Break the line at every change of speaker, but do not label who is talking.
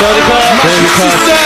Tony Clark. Tony Clark.